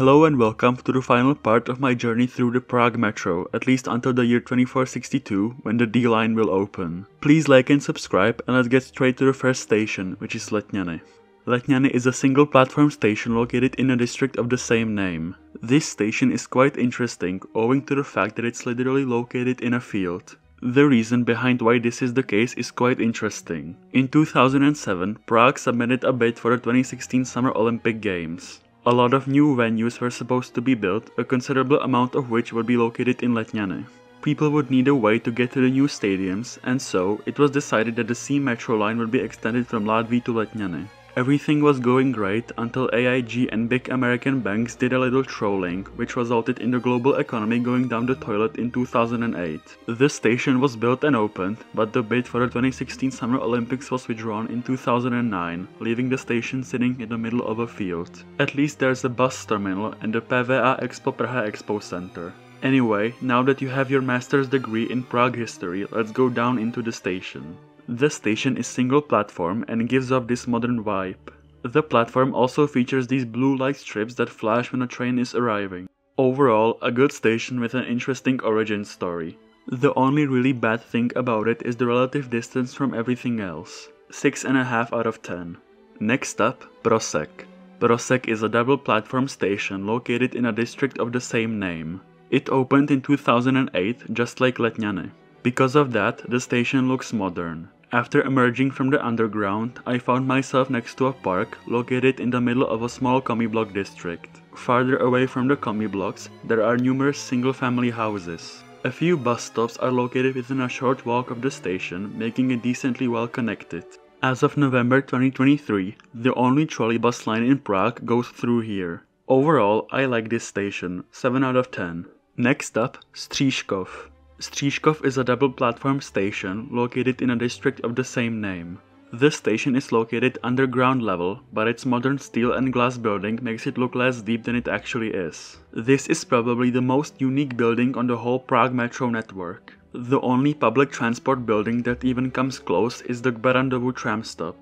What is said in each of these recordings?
Hello and welcome to the final part of my journey through the Prague Metro, at least until the year 2462 when the D line will open. Please like and subscribe and let's get straight to the first station, which is Letňany. Letňany is a single platform station located in a district of the same name. This station is quite interesting owing to the fact that it's literally located in a field. The reason behind why this is the case is quite interesting. In 2007, Prague submitted a bid for the 2016 Summer Olympic Games. A lot of new venues were supposed to be built, a considerable amount of which would be located in Letňany. People would need a way to get to the new stadiums, and so it was decided that the C Metro line would be extended from Ládví to Letňany. Everything was going great until AIG and big American banks did a little trolling, which resulted in the global economy going down the toilet in 2008. This station was built and opened, but the bid for the 2016 Summer Olympics was withdrawn in 2009, leaving the station sitting in the middle of a field. At least there's a bus terminal and the PVA Expo Praha Expo Center. Anyway, now that you have your master's degree in Prague history, let's go down into the station. The station is single platform and gives off this modern vibe. The platform also features these blue light strips that flash when a train is arriving. Overall, a good station with an interesting origin story. The only really bad thing about it is the relative distance from everything else. 6.5 out of 10. Next up, Prosek. Prosek is a double platform station located in a district of the same name. It opened in 2008 just like Letňany. Because of that, the station looks modern. After emerging from the underground, I found myself next to a park located in the middle of a small commie block district. Farther away from the commie blocks, there are numerous single-family houses. A few bus stops are located within a short walk of the station, making it decently well connected. As of November 2023, the only trolley bus line in Prague goes through here. Overall, I like this station, 7 out of 10. Next up, Střížkov. Střížkov is a double platform station located in a district of the same name. This station is located underground level, but its modern steel and glass building makes it look less deep than it actually is. This is probably the most unique building on the whole Prague metro network. The only public transport building that even comes close is the Barandovu tram stop.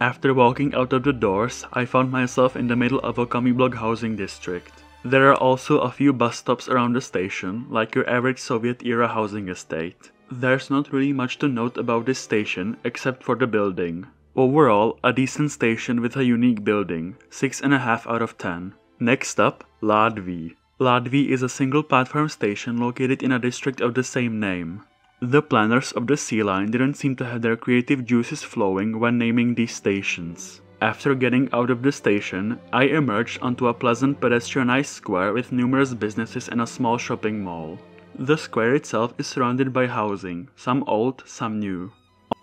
After walking out of the doors, I found myself in the middle of a commie block housing district. There are also a few bus stops around the station, like your average Soviet-era housing estate. There's not really much to note about this station, except for the building. Overall, a decent station with a unique building, 6.5 out of 10. Next up, Ládví. Ládví is a single platform station located in a district of the same name. The planners of the C line didn't seem to have their creative juices flowing when naming these stations. After getting out of the station, I emerged onto a pleasant pedestrianized square with numerous businesses and a small shopping mall. The square itself is surrounded by housing, some old, some new.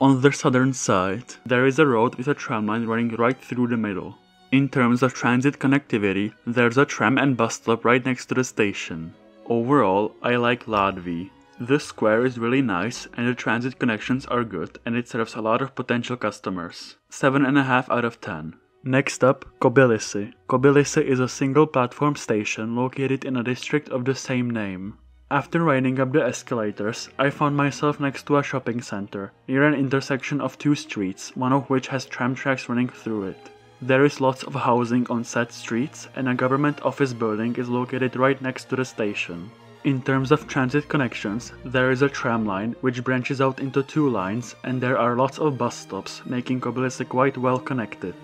On the southern side, there is a road with a tramline running right through the middle. In terms of transit connectivity, there's a tram and bus stop right next to the station. Overall, I like Ládví. The square is really nice and the transit connections are good and it serves a lot of potential customers. 7.5 out of 10. Next up, Kobylisy. Kobylisy is a single platform station located in a district of the same name. After riding up the escalators, I found myself next to a shopping center, near an intersection of two streets, one of which has tram tracks running through it. There is lots of housing on said streets and a government office building is located right next to the station. In terms of transit connections, there is a tram line which branches out into two lines and there are lots of bus stops, making Kobylisy quite well connected.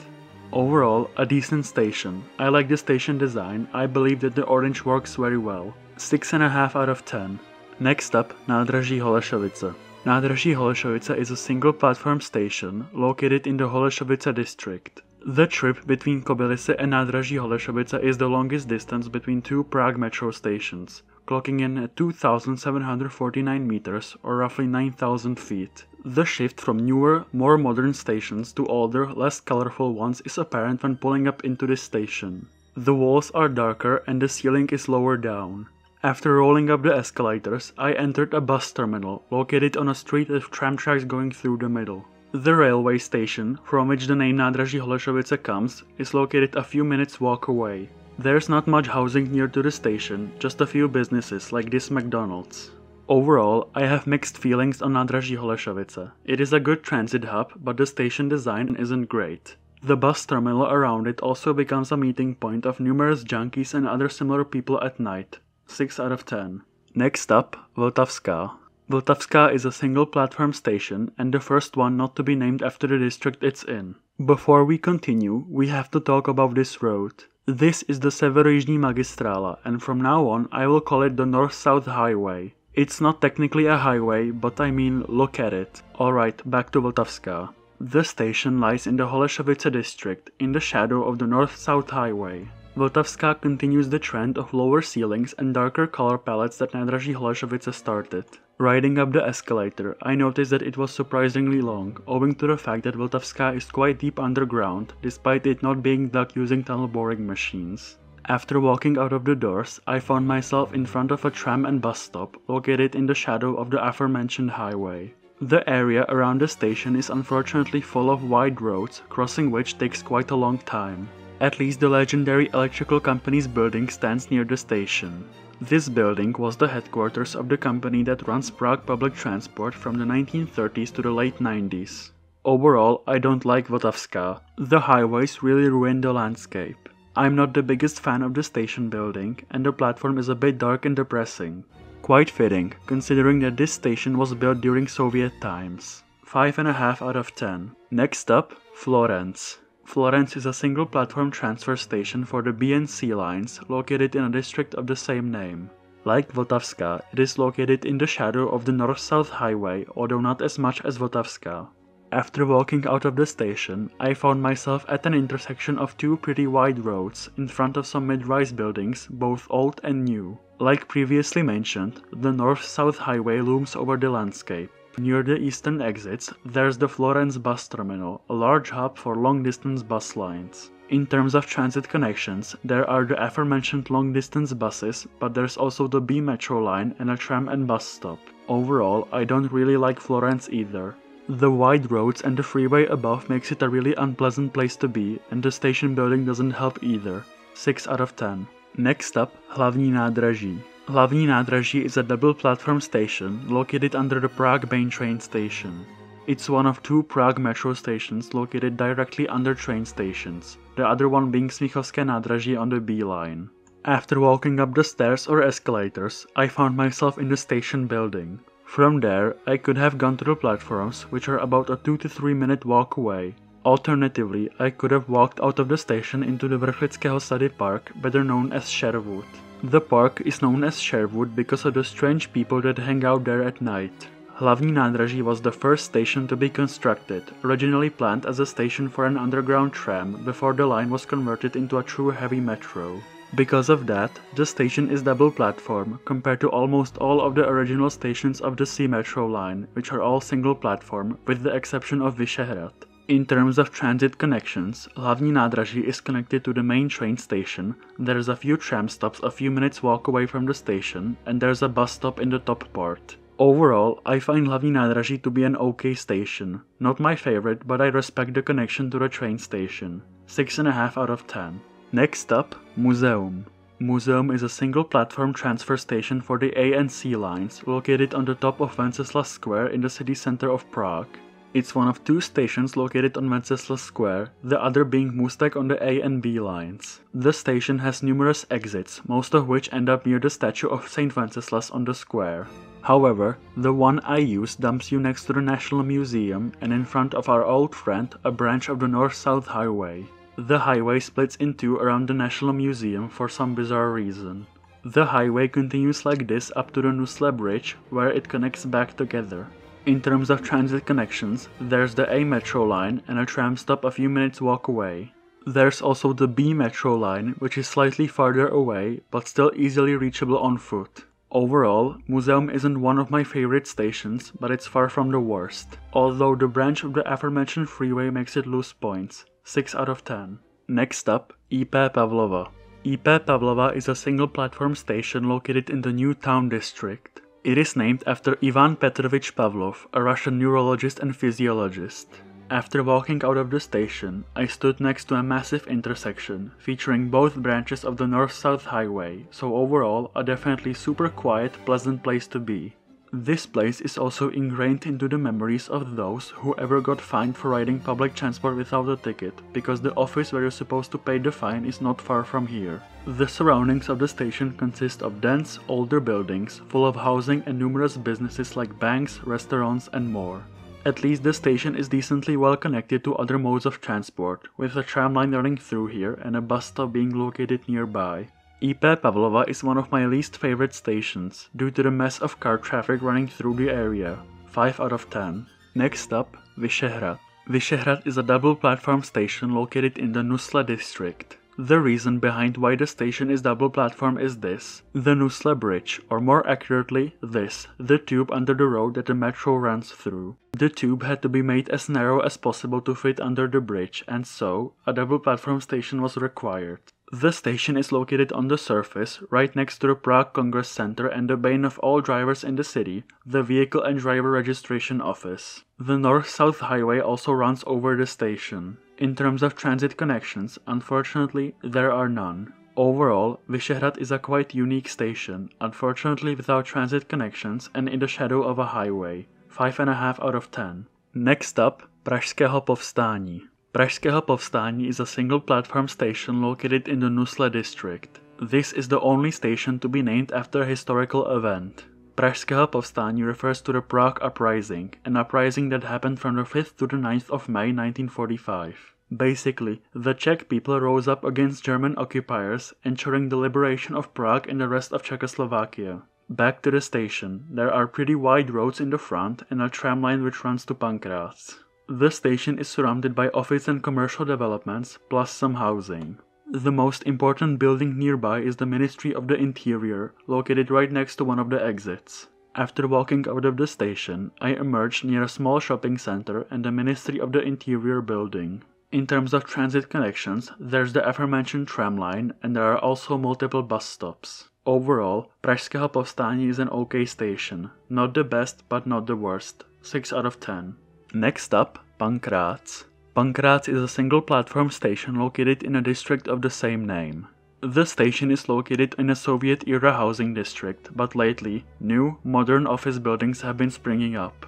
Overall, a decent station. I like the station design, I believe that the orange works very well. 6.5 out of 10. Next up, Nádraží Holešovice. Nádraží Holešovice is a single platform station located in the Holešovice district. The trip between Kobylisy and Nádraží Holešovice is the longest distance between two Prague metro stations clocking in at 2,749 meters or roughly 9,000 feet. The shift from newer, more modern stations to older, less colorful ones is apparent when pulling up into this station. The walls are darker and the ceiling is lower down. After rolling up the escalators, I entered a bus terminal located on a street with tram tracks going through the middle. The railway station, from which the name Nádraží Holešovice comes, is located a few minutes walk away. There's not much housing near to the station, just a few businesses like this McDonald's. Overall, I have mixed feelings on Nádraží Holešovice. It is a good transit hub, but the station design isn't great. The bus terminal around it also becomes a meeting point of numerous junkies and other similar people at night. 6 out of 10. Next up, Vltavská. Vltavská is a single platform station and the first one not to be named after the district it's in. Before we continue, we have to talk about this road. This is the Severojižní Magistrála and from now on I will call it the North-South Highway. It's not technically a highway, but I mean look at it. Alright, back to Vltavská. The station lies in the Holešovice district, in the shadow of the North-South Highway. Vltavská continues the trend of lower ceilings and darker color palettes that Nádraží Holešovice started. Riding up the escalator, I noticed that it was surprisingly long, owing to the fact that Vltavská is quite deep underground, despite it not being dug using tunnel boring machines. After walking out of the doors, I found myself in front of a tram and bus stop located in the shadow of the aforementioned highway. The area around the station is unfortunately full of wide roads, crossing which takes quite a long time. At least the legendary electrical company's building stands near the station. This building was the headquarters of the company that runs Prague public transport from the 1930s to the late 90s. Overall, I don't like Vltavská. The highways really ruin the landscape. I'm not the biggest fan of the station building, and the platform is a bit dark and depressing. Quite fitting, considering that this station was built during Soviet times. 5.5 out of 10. Next up, Florenc. Florenc is a single platform transfer station for the B and C lines located in a district of the same name. Like Vltavská, it is located in the shadow of the north-south highway, although not as much as Vltavská. After walking out of the station, I found myself at an intersection of two pretty wide roads in front of some mid-rise buildings, both old and new. Like previously mentioned, the north-south highway looms over the landscape. Near the eastern exits, there's the Florenc bus terminal, a large hub for long-distance bus lines. In terms of transit connections, there are the aforementioned long-distance buses, but there's also the B metro line and a tram and bus stop. Overall, I don't really like Florenc either. The wide roads and the freeway above makes it a really unpleasant place to be, and the station building doesn't help either. 6 out of 10. Next up, Hlavní nádraží. Hlavní nádraží is a double platform station located under the Prague main train station. It's one of two Prague metro stations located directly under train stations, the other one being Smíchovské nádraží on the B line. After walking up the stairs or escalators, I found myself in the station building. From there, I could have gone to the platforms, which are about a 2 to 3 minute walk away. Alternatively, I could have walked out of the station into the Vrchlického sady park, better known as Sherwood. The park is known as Sherwood because of the strange people that hang out there at night. Hlavní nádraží was the first station to be constructed, originally planned as a station for an underground tram before the line was converted into a true heavy metro. Because of that, the station is double platform compared to almost all of the original stations of the C metro line, which are all single platform with the exception of Vyšehrad. In terms of transit connections, Hlavní nádraží is connected to the main train station, there's a few tram stops a few minutes walk away from the station, and there's a bus stop in the top part. Overall, I find Hlavní nádraží to be an okay station. Not my favorite, but I respect the connection to the train station. 6.5 out of 10. Next up, Muzeum. Muzeum is a single platform transfer station for the A and C lines located on the top of Wenceslas Square in the city center of Prague. It's one of two stations located on Wenceslas Square, the other being Můstek on the A and B lines. The station has numerous exits, most of which end up near the statue of Saint Wenceslas on the square. However, the one I use dumps you next to the National Museum and in front of our old friend, a branch of the North-South Highway. The highway splits in two around the National Museum for some bizarre reason. The highway continues like this up to the Nusle Bridge, where it connects back together. In terms of transit connections, there's the A metro line and a tram stop a few minutes walk away. There's also the B metro line, which is slightly farther away, but still easily reachable on foot. Overall, Muzeum isn't one of my favorite stations, but it's far from the worst. Although the branch of the aforementioned freeway makes it lose points. 6 out of 10. Next up, IP Pavlova. IP Pavlova is a single platform station located in the New Town district. It is named after Ivan Petrovich Pavlov, a Russian neurologist and physiologist. After walking out of the station, I stood next to a massive intersection featuring both branches of the north-south highway, so overall a definitely super quiet, pleasant place to be. This place is also ingrained into the memories of those who ever got fined for riding public transport without a ticket, because the office where you're supposed to pay the fine is not far from here. The surroundings of the station consist of dense, older buildings full of housing and numerous businesses like banks, restaurants, and more. At least the station is decently well connected to other modes of transport, with a tram line running through here and a bus stop being located nearby. IP Pavlova is one of my least favorite stations, due to the mess of car traffic running through the area. 5 out of 10. Next up, Vyšehrad. Vyšehrad is a double platform station located in the Nusle district. The reason behind why the station is double platform is this. The Nusle Bridge, or more accurately, this, the tube under the road that the metro runs through. The tube had to be made as narrow as possible to fit under the bridge, and so, a double platform station was required. The station is located on the surface, right next to the Prague Congress Center and the bane of all drivers in the city, the Vehicle and Driver Registration Office. The north-south highway also runs over the station. In terms of transit connections, unfortunately, there are none. Overall, Vyšehrad is a quite unique station, unfortunately without transit connections and in the shadow of a highway. 5.5 out of 10. Next up, Pražského povstání. Pražského povstání is a single platform station located in the Nusle district. This is the only station to be named after a historical event. Pražského povstání refers to the Prague Uprising, an uprising that happened from the 5th to the 9th of May 1945. Basically, the Czech people rose up against German occupiers, ensuring the liberation of Prague and the rest of Czechoslovakia. Back to the station, there are pretty wide roads in the front and a tram line which runs to Pankrác. The station is surrounded by office and commercial developments, plus some housing. The most important building nearby is the Ministry of the Interior, located right next to one of the exits. After walking out of the station, I emerged near a small shopping center and the Ministry of the Interior building. In terms of transit connections, there's the aforementioned tram line and there are also multiple bus stops. Overall, Pražského povstání is an okay station. Not the best, but not the worst. 6 out of 10. Next up, Pankrác. Pankrác is a single platform station located in a district of the same name. The station is located in a Soviet era housing district, but lately, new, modern office buildings have been springing up.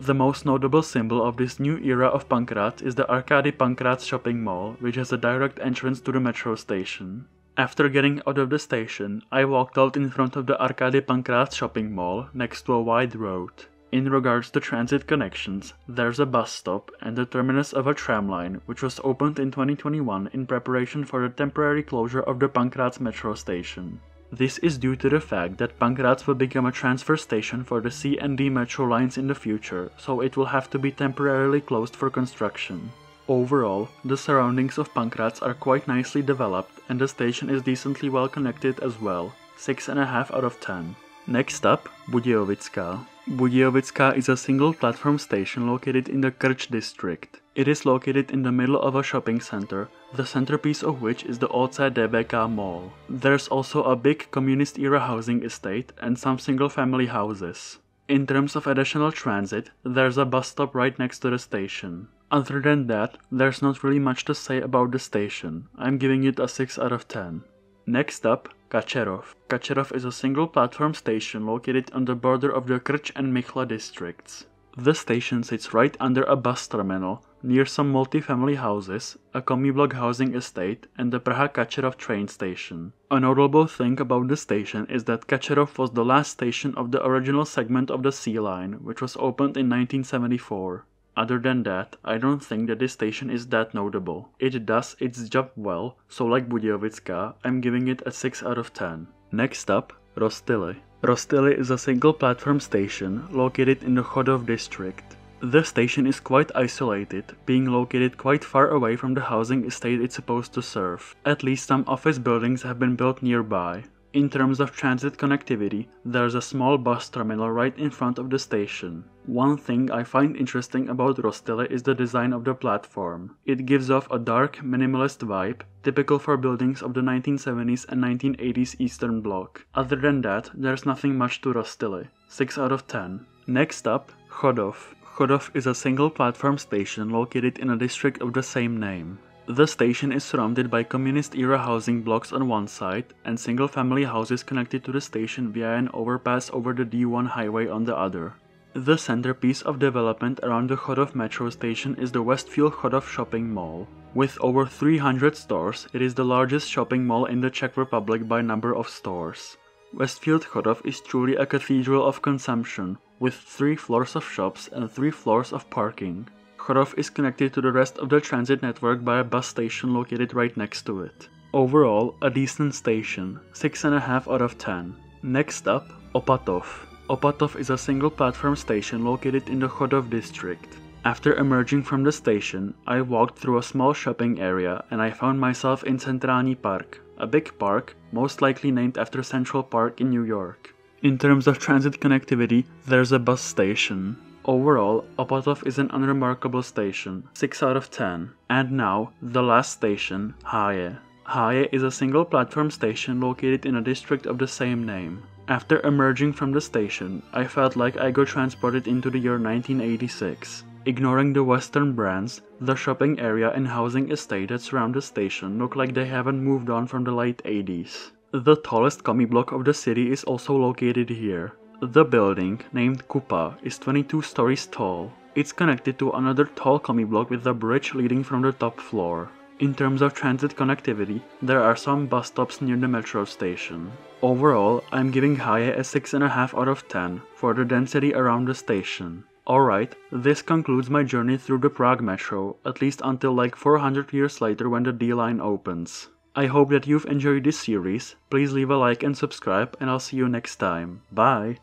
The most notable symbol of this new era of Pankrác is the Arkady Pankrác shopping mall, which has a direct entrance to the metro station. After getting out of the station, I walked out in front of the Arkady Pankrác shopping mall next to a wide road. In regards to transit connections, there's a bus stop and the terminus of a tram line, which was opened in 2021 in preparation for the temporary closure of the Pankrác metro station. This is due to the fact that Pankrác will become a transfer station for the C and D metro lines in the future, so it will have to be temporarily closed for construction. Overall, the surroundings of Pankrác are quite nicely developed and the station is decently well connected as well, 6.5 out of 10. Next up, Budějovická. Budějovická is a single platform station located in the Krč district. It is located in the middle of a shopping center, the centerpiece of which is the OCDBK Mall. There's also a big communist era housing estate and some single family houses. In terms of additional transit, there's a bus stop right next to the station. Other than that, there's not really much to say about the station. I'm giving it a 6 out of 10. Next up, Kačerov. Kačerov is a single platform station located on the border of the Krč and Michle districts. The station sits right under a bus terminal, near some multi-family houses, a commie block housing estate, and the Praha Kačerov train station. A notable thing about the station is that Kačerov was the last station of the original segment of the C line, which was opened in 1974. Other than that, I don't think that this station is that notable. It does its job well, so like Budějovická, I'm giving it a 6 out of 10. Next up, Roztyly. Roztyly is a single platform station located in the Chodov district. The station is quite isolated, being located quite far away from the housing estate it's supposed to serve. At least some office buildings have been built nearby. In terms of transit connectivity, there's a small bus terminal right in front of the station. One thing I find interesting about Roztyly is the design of the platform. It gives off a dark, minimalist vibe, typical for buildings of the 1970s and 1980s Eastern Bloc. Other than that, there's nothing much to Roztyly. 6 out of 10. Next up, Chodov. Chodov is a single platform station located in a district of the same name. The station is surrounded by communist era housing blocks on one side and single family houses connected to the station via an overpass over the D1 highway on the other. The centerpiece of development around the Chodov metro station is the Westfield Chodov shopping mall. With over 300 stores, it is the largest shopping mall in the Czech Republic by number of stores. Westfield Chodov is truly a cathedral of consumption, with three floors of shops and three floors of parking. Chodov is connected to the rest of the transit network by a bus station located right next to it. Overall, a decent station, 6.5 out of 10. Next up, Opatov. Opatov is a single platform station located in the Chodov district. After emerging from the station, I walked through a small shopping area and I found myself in Centrální Park, a big park, most likely named after Central Park in New York. In terms of transit connectivity, there's a bus station. Overall, Opatov is an unremarkable station, 6 out of 10. And now, the last station, Háje. Háje is a single platform station located in a district of the same name. After emerging from the station, I felt like I got transported into the year 1986. Ignoring the western brands, the shopping area and housing estate that surround the station look like they haven't moved on from the late 80s. The tallest commie block of the city is also located here. The building, named Kupa, is 22 stories tall. It's connected to another tall commie block with a bridge leading from the top floor. In terms of transit connectivity, there are some bus stops near the metro station. Overall, I'm giving Háje a 6.5 out of 10 for the density around the station. Alright, this concludes my journey through the Prague metro, at least until like 400 years later when the D line opens. I hope that you've enjoyed this series, please leave a like and subscribe and I'll see you next time. Bye!